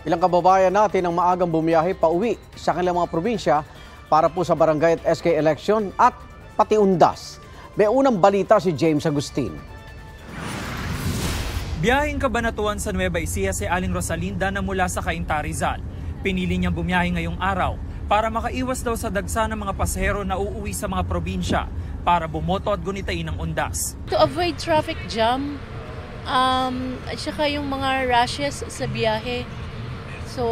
Ilang kababayan natin ang maagang bumiyahe pa uwi sa kanilang mga probinsya para po sa barangay at SK election at pati undas. May unang balita si James Agustin. Biyaheng kabanatuan sa Nueva Ecija si Aling Rosalinda na mula sa Cainta Rizal. Pinili niyang bumiyahe ngayong araw para makaiwas daw sa dagsa ng mga pasahero na uuwi sa mga probinsya para bumoto at gunitain ng undas. To avoid traffic jam, um, at saka yung mga rushes sa biyahe. So,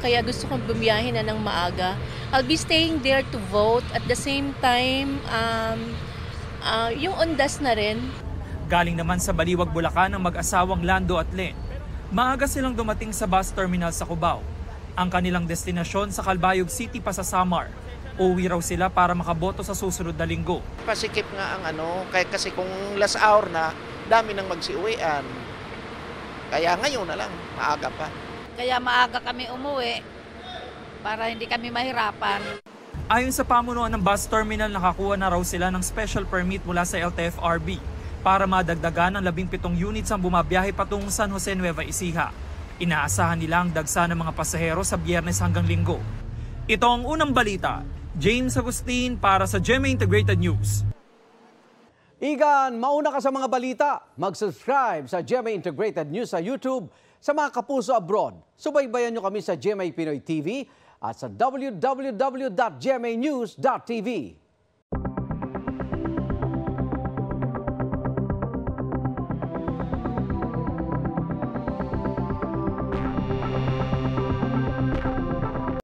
kaya gusto kong bumiyahe na ng maaga. I'll be staying there to vote. At the same time, um, uh, yung undas na rin. Galing naman sa Baliwag, Bulacan ang mag-asawang Lando at Len. Maaga silang dumating sa bus terminal sa Cubao. Ang kanilang destinasyon sa Calbayog City pa sa Samar. Uwi raw sila para makaboto sa susunod na linggo. pasikip nga ang ano, kaya kasi kung last hour na, dami nang magsiuwian. Kaya ngayon na lang, maaga pa. Kaya maaga kami umuwi para hindi kami mahirapan. Ayon sa pamunuan ng bus terminal, nakakuha na raw sila ng special permit mula sa LTFRB para madagdagan ng 17 units ang bumabiyahe patungong San Jose Nueva Ecija. Inaasahan nila ang dagsa ng mga pasahero sa biyernes hanggang linggo. Ito ang unang balita. James Agustin para sa GMA Integrated News. Igan, mauna ka sa mga balita. Mag-subscribe sa GMA Integrated News sa YouTube sa mga kapuso abroad. Subaybayan nyo kami sa GMA Pinoy TV at sa www.gmanews.tv.